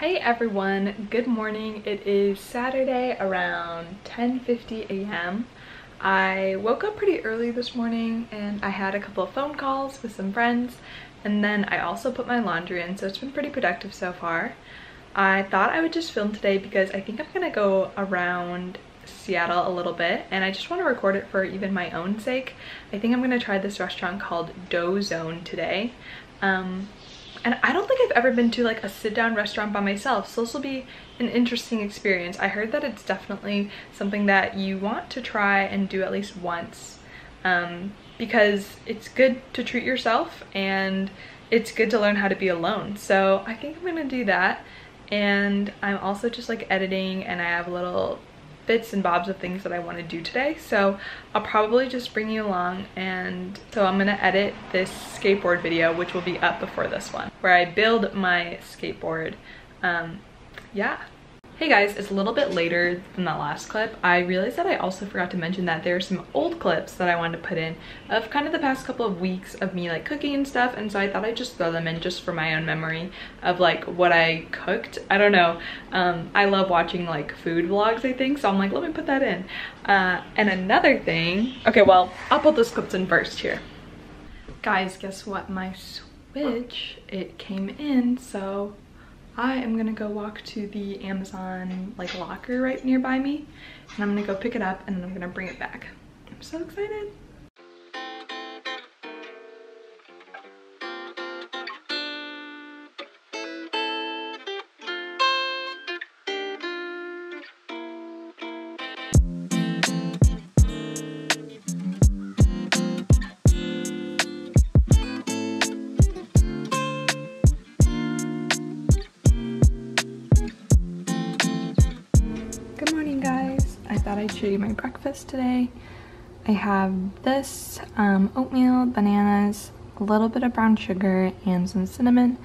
Hey everyone, good morning. It is Saturday around 10.50 a.m. I woke up pretty early this morning and I had a couple of phone calls with some friends and then I also put my laundry in so it's been pretty productive so far. I thought I would just film today because I think I'm gonna go around Seattle a little bit and I just want to record it for even my own sake. I think I'm gonna try this restaurant called Dough Zone today. Um, and I don't think I've ever been to like a sit down restaurant by myself so this will be an interesting experience. I heard that it's definitely something that you want to try and do at least once um, because it's good to treat yourself and it's good to learn how to be alone. So I think I'm gonna do that and I'm also just like editing and I have a little bits and bobs of things that I want to do today. So I'll probably just bring you along and so I'm gonna edit this skateboard video, which will be up before this one, where I build my skateboard. Um, yeah, Hey guys, it's a little bit later than that last clip. I realized that I also forgot to mention that there are some old clips that I wanted to put in of kind of the past couple of weeks of me like cooking and stuff and so I thought I'd just throw them in just for my own memory of like what I cooked. I don't know. Um, I love watching like food vlogs I think so I'm like let me put that in. Uh, and another thing, okay well I'll put those clips in first here. Guys guess what my switch it came in so I am gonna go walk to the Amazon like locker right nearby me and I'm gonna go pick it up and then I'm gonna bring it back. I'm so excited. Thought I'd show you my breakfast today. I have this um, oatmeal, bananas, a little bit of brown sugar, and some cinnamon,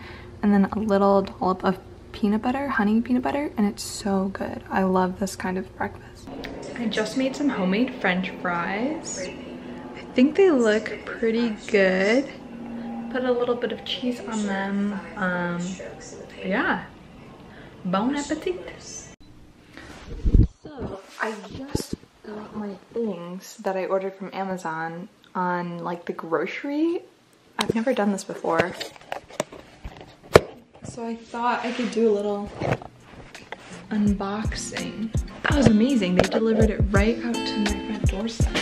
and then a little dollop of peanut butter, honey peanut butter, and it's so good. I love this kind of breakfast. I just made some homemade french fries. I think they look pretty good. Put a little bit of cheese on them. Um, yeah. Bon appetit. I just got my things that I ordered from Amazon on like the grocery. I've never done this before. So I thought I could do a little unboxing. That was amazing. They delivered it right out to my front doorstep.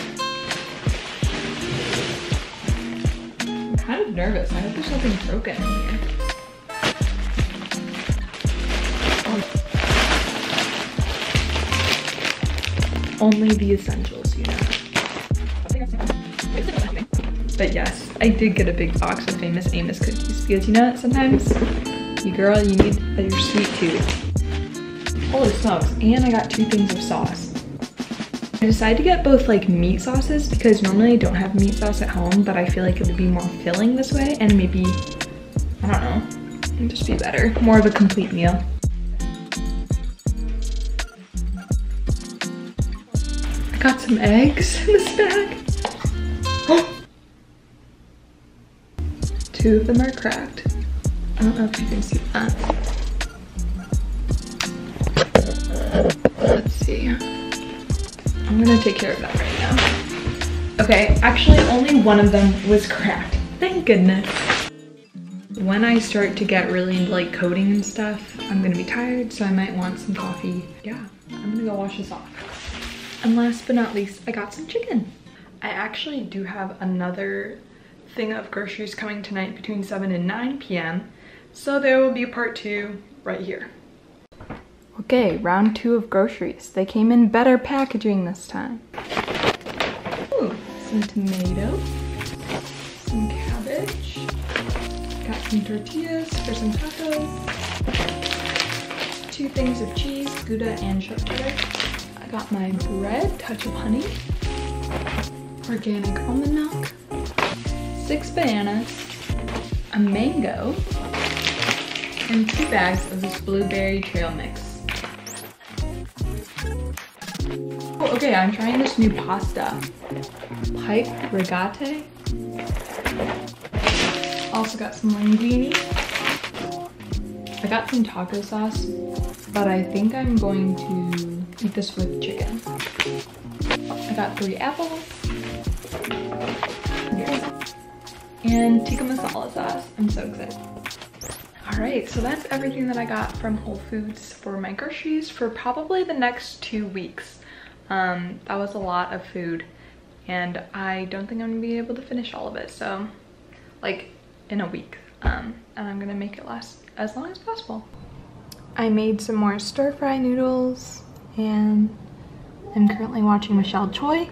I'm kind of nervous. I hope there's nothing broken in here. Only the essentials, you know. But yes, I did get a big box of famous Amos cookies because you know sometimes you girl, you need your sweet tooth. Holy smokes, and I got two things of sauce. I decided to get both like meat sauces because normally I don't have meat sauce at home, but I feel like it would be more filling this way and maybe, I don't know, it'd just be better. More of a complete meal. Some eggs in this bag. Two of them are cracked. I don't know if you can see that. Let's see. I'm gonna take care of that right now. Okay, actually only one of them was cracked. Thank goodness. When I start to get really into like coding and stuff, I'm gonna be tired, so I might want some coffee. Yeah, I'm gonna go wash this off. And last but not least, I got some chicken. I actually do have another thing of groceries coming tonight between 7 and 9 p.m. So there will be a part two right here. Okay, round two of groceries. They came in better packaging this time. Ooh, some tomato, some cabbage, got some tortillas for some tacos, two things of cheese, Gouda and cheddar, got my bread, touch of honey, organic almond milk, six bananas, a mango, and two bags of this blueberry trail mix. Oh, okay, I'm trying this new pasta. Pipe rigate. Also got some linguine. I got some taco sauce, but I think I'm going to eat this with chicken. I got three apples. And tikka masala sauce. I'm so excited. All right, so that's everything that I got from Whole Foods for my groceries for probably the next two weeks. Um, that was a lot of food and I don't think I'm gonna be able to finish all of it. So like in a week um, and I'm gonna make it last as long as possible. I made some more stir fry noodles and I'm currently watching Michelle Choi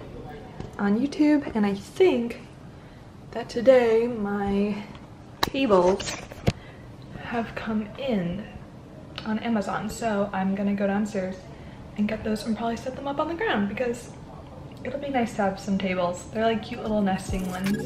on YouTube and I think that today my tables have come in on Amazon. So I'm gonna go downstairs and get those and probably set them up on the ground because it'll be nice to have some tables. They're like cute little nesting ones.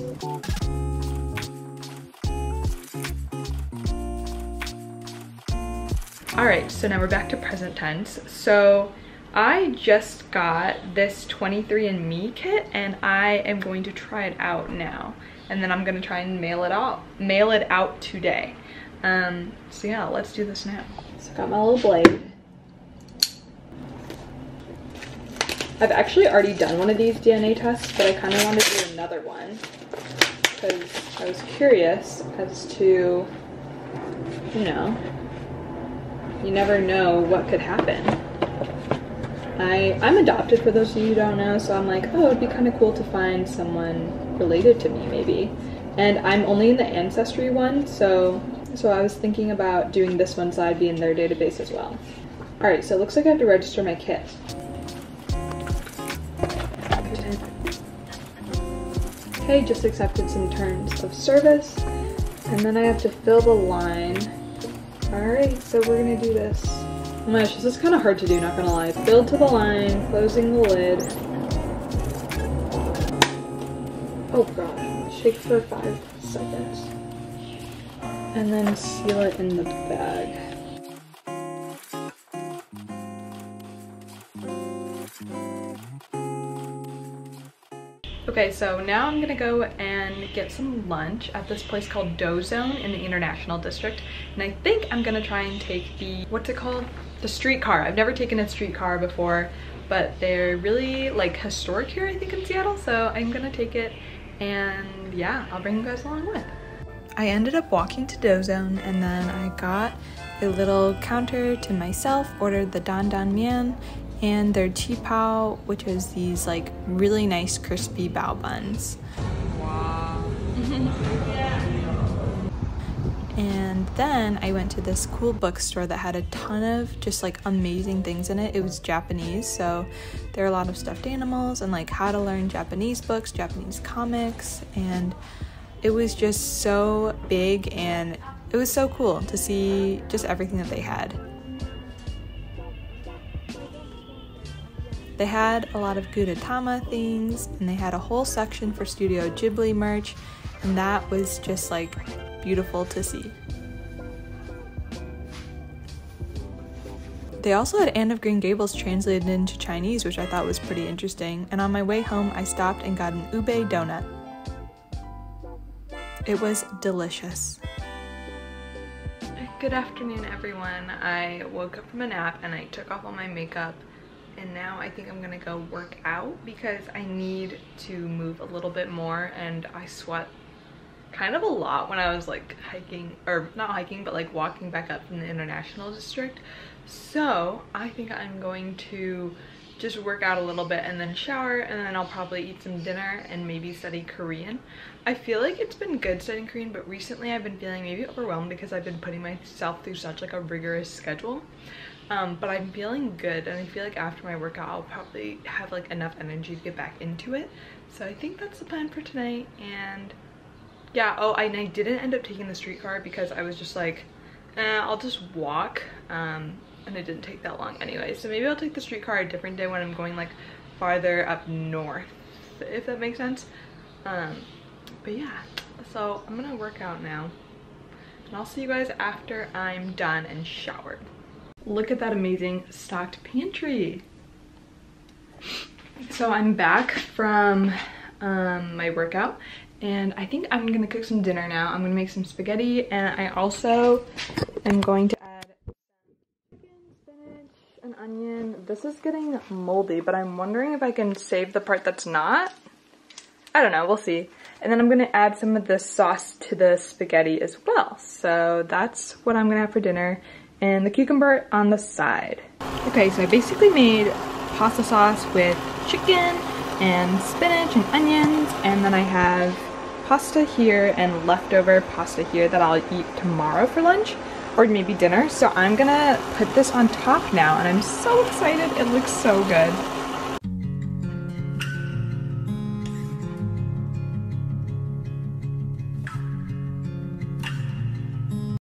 All right, so now we're back to present tense. So I just got this 23andMe kit and I am going to try it out now. And then I'm gonna try and mail it out, mail it out today. Um, so yeah, let's do this now. So I got my little blade. I've actually already done one of these DNA tests, but I kind of wanted to do another one because I was curious as to, you know, you never know what could happen. I, I'm adopted for those of you who don't know, so I'm like, oh, it'd be kind of cool to find someone related to me maybe. And I'm only in the Ancestry one, so, so I was thinking about doing this one so I'd be in their database as well. All right, so it looks like I have to register my kit. Okay, just accepted some terms of service. And then I have to fill the line Alright, so we're gonna do this. Oh my gosh, this is kind of hard to do, not gonna lie. Build to the line, closing the lid. Oh god. Shake for five seconds. And then seal it in the bag. Okay, so now I'm gonna go and get some lunch at this place called Dough Zone in the International District. And I think I'm gonna try and take the, what's it called? The streetcar. I've never taken a streetcar before, but they're really like historic here, I think in Seattle. So I'm gonna take it and yeah, I'll bring you guys along with. I ended up walking to Dough Zone and then I got a little counter to myself, ordered the Dan Dan Mian and their chi pao, which is these like really nice crispy bao buns. Wow. and then I went to this cool bookstore that had a ton of just like amazing things in it. It was Japanese, so there are a lot of stuffed animals and like how to learn Japanese books, Japanese comics, and it was just so big and it was so cool to see just everything that they had. They had a lot of Gudetama things, and they had a whole section for Studio Ghibli merch, and that was just like beautiful to see. They also had Anne of Green Gables translated into Chinese, which I thought was pretty interesting, and on my way home, I stopped and got an ube donut. It was delicious. Good afternoon, everyone. I woke up from a nap and I took off all my makeup and now I think I'm gonna go work out because I need to move a little bit more and I sweat kind of a lot when I was like hiking or not hiking but like walking back up from the international district. So I think I'm going to just work out a little bit and then shower and then I'll probably eat some dinner and maybe study Korean. I feel like it's been good studying Korean but recently I've been feeling maybe overwhelmed because I've been putting myself through such like a rigorous schedule. Um, but I'm feeling good and I feel like after my workout I'll probably have like enough energy to get back into it. So I think that's the plan for tonight and yeah oh and I didn't end up taking the streetcar because I was just like eh, I'll just walk. Um, and it didn't take that long anyway. So maybe I'll take the streetcar a different day when I'm going like farther up north if that makes sense. Um, but yeah so I'm gonna work out now. And I'll see you guys after I'm done and showered. Look at that amazing stocked pantry. So I'm back from um, my workout and I think I'm gonna cook some dinner now. I'm gonna make some spaghetti and I also am going to add chicken, spinach, an onion. This is getting moldy, but I'm wondering if I can save the part that's not. I don't know, we'll see. And then I'm gonna add some of the sauce to the spaghetti as well. So that's what I'm gonna have for dinner. And the cucumber on the side. Okay, so I basically made pasta sauce with chicken and spinach and onions. And then I have pasta here and leftover pasta here that I'll eat tomorrow for lunch or maybe dinner. So I'm gonna put this on top now and I'm so excited. It looks so good.